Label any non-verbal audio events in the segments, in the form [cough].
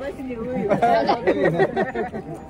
بس [laughs]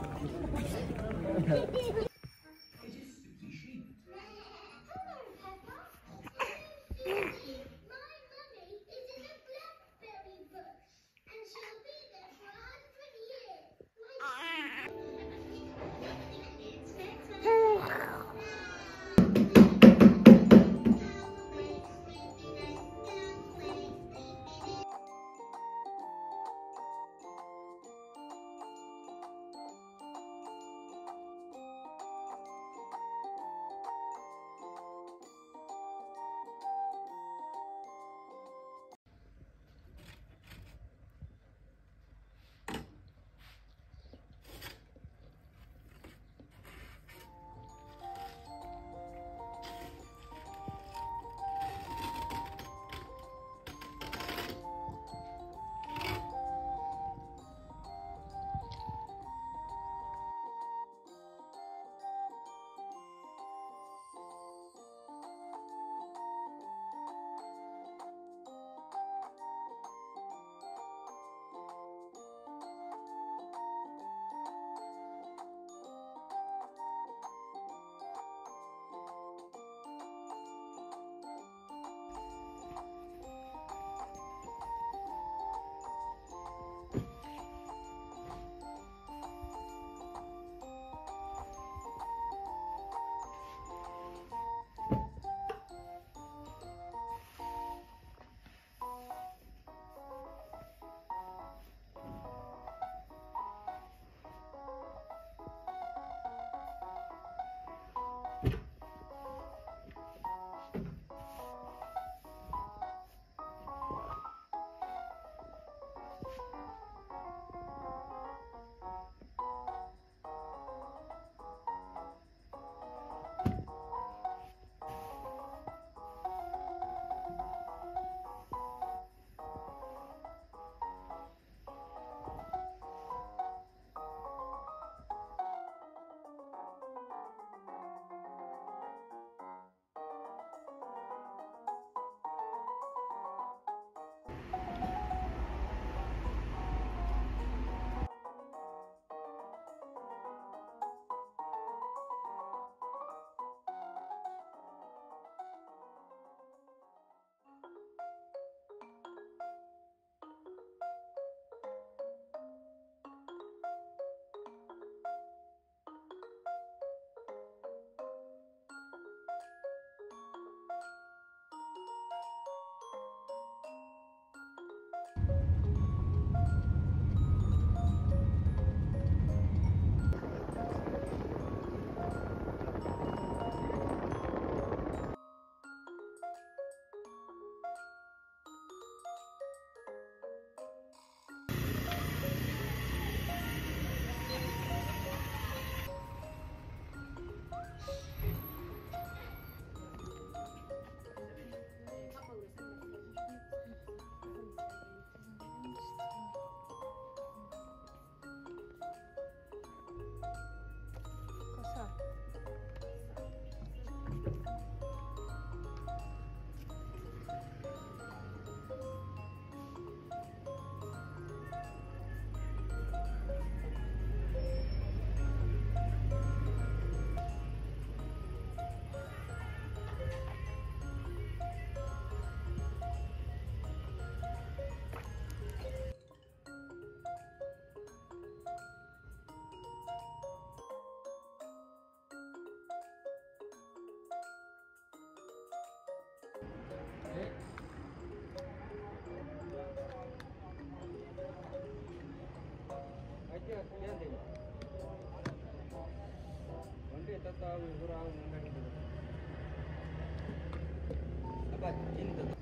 வண்டி எத்தாவு ஒரு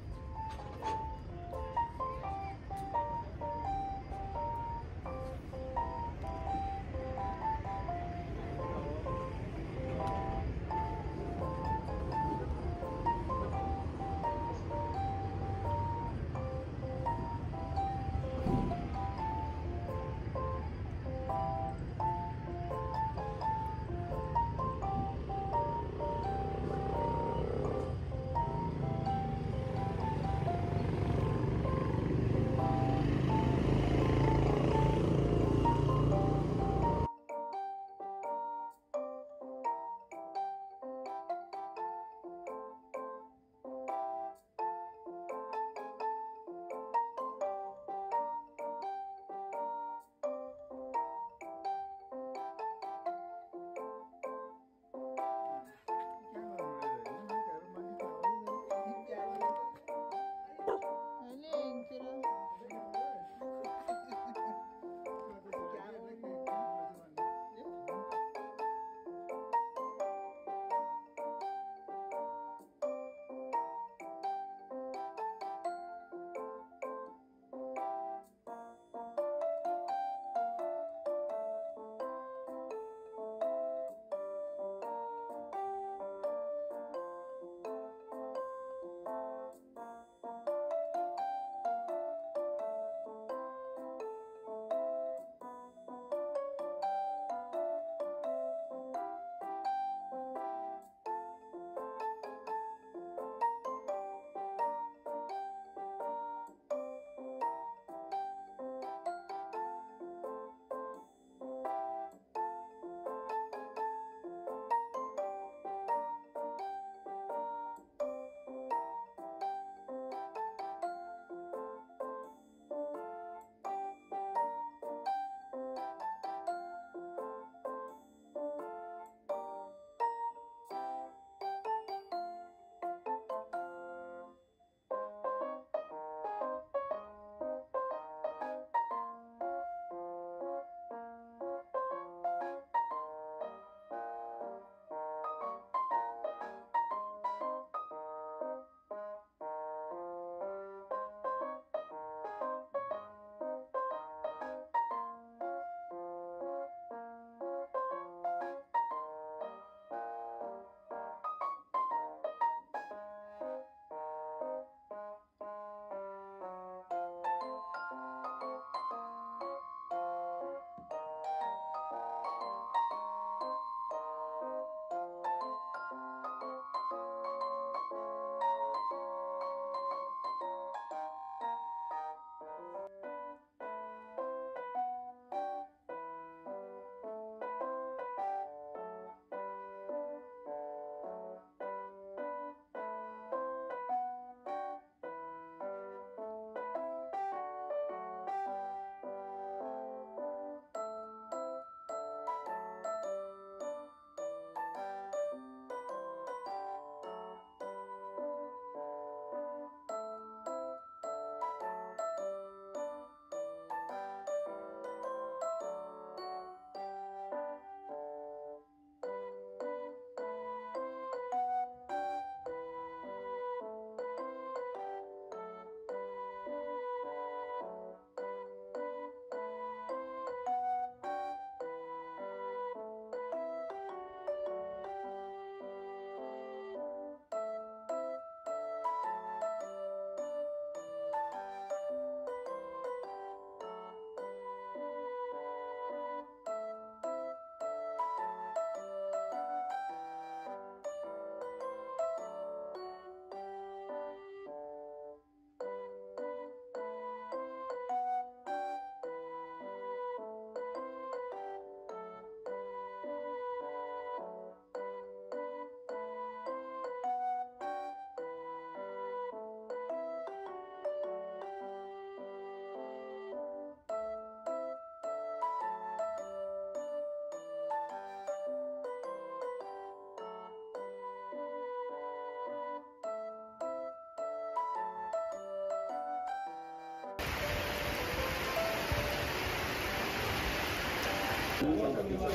Gracias.